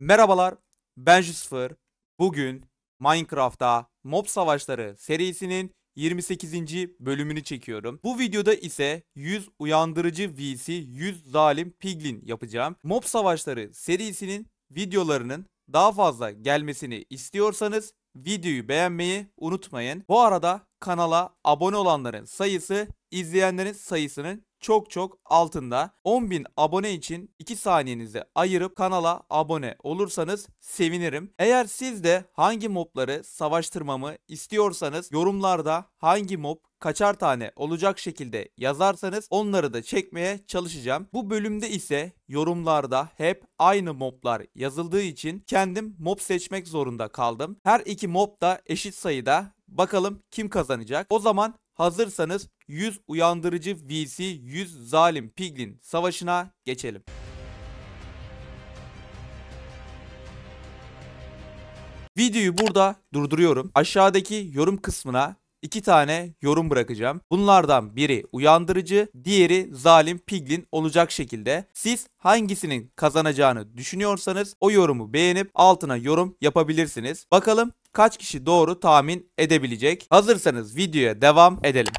Merhabalar, ben Jusfer. Bugün Minecraft'ta Mob Savaşları serisinin 28. bölümünü çekiyorum. Bu videoda ise 100 uyandırıcı vs 100 zalim piglin yapacağım. Mob Savaşları serisinin videolarının daha fazla gelmesini istiyorsanız videoyu beğenmeyi unutmayın. Bu arada kanala abone olanların sayısı izleyenlerin sayısının çok çok altında. 10.000 abone için 2 saniyenizi ayırıp kanala abone olursanız sevinirim. Eğer siz de hangi mobları savaştırmamı istiyorsanız yorumlarda hangi mob kaçar tane olacak şekilde yazarsanız onları da çekmeye çalışacağım. Bu bölümde ise yorumlarda hep aynı moblar yazıldığı için kendim mob seçmek zorunda kaldım. Her iki mob da eşit sayıda. Bakalım kim kazanacak? O zaman hazırsanız 100 uyandırıcı vs 100 zalim piglin savaşına geçelim. Videoyu burada durduruyorum. Aşağıdaki yorum kısmına iki tane yorum bırakacağım. Bunlardan biri uyandırıcı, diğeri zalim piglin olacak şekilde. Siz hangisinin kazanacağını düşünüyorsanız o yorumu beğenip altına yorum yapabilirsiniz. Bakalım kaç kişi doğru tahmin edebilecek. Hazırsanız videoya devam edelim.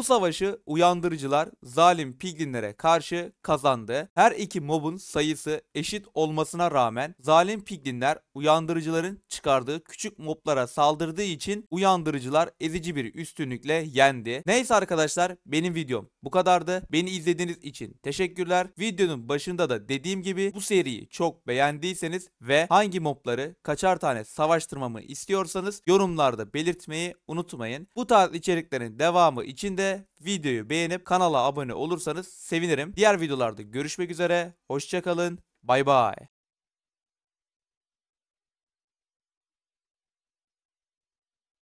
Bu savaşı uyandırıcılar zalim piglinlere karşı kazandı. Her iki mobun sayısı eşit olmasına rağmen zalim piglinler uyandırıcıların çıkardığı küçük moblara saldırdığı için uyandırıcılar ezici bir üstünlükle yendi. Neyse arkadaşlar benim videom bu kadardı. Beni izlediğiniz için teşekkürler. Videonun başında da dediğim gibi bu seriyi çok beğendiyseniz ve hangi mobları kaçar tane savaştırmamı istiyorsanız yorumlarda belirtmeyi unutmayın. Bu tarz içeriklerin devamı için de videoyu beğenip kanala abone olursanız sevinirim. Diğer videolarda görüşmek üzere. Hoşçakalın. Bay bay.